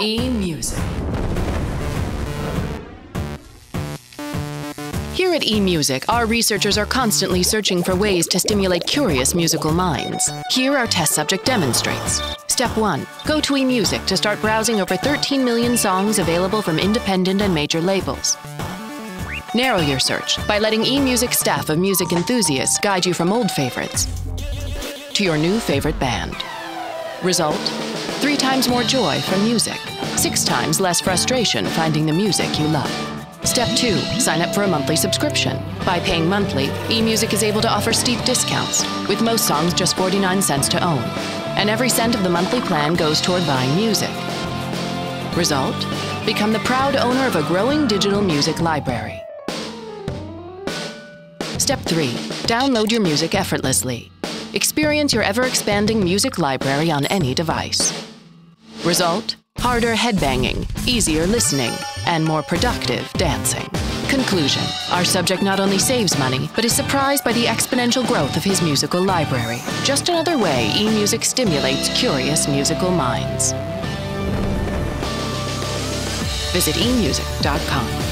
eMusic. Here at eMusic, our researchers are constantly searching for ways to stimulate curious musical minds. Here our test subject demonstrates. Step 1. Go to eMusic to start browsing over 13 million songs available from independent and major labels. Narrow your search by letting eMusic staff of music enthusiasts guide you from old favorites to your new favorite band. Result? Three times more joy from music, six times less frustration finding the music you love. Step 2. Sign up for a monthly subscription. By paying monthly, eMusic is able to offer steep discounts, with most songs just 49 cents to own. And every cent of the monthly plan goes toward buying music. Result? Become the proud owner of a growing digital music library. Step 3. Download your music effortlessly. Experience your ever expanding music library on any device. Result? Harder headbanging, easier listening, and more productive dancing. Conclusion Our subject not only saves money, but is surprised by the exponential growth of his musical library. Just another way eMusic stimulates curious musical minds. Visit emusic.com.